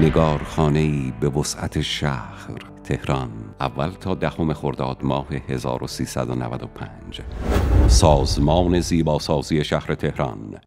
نگارخانه به وسعت شهر تهران. اول تا دهم خرداد ماه 1395 سازمان زیباسازی شهر تهران.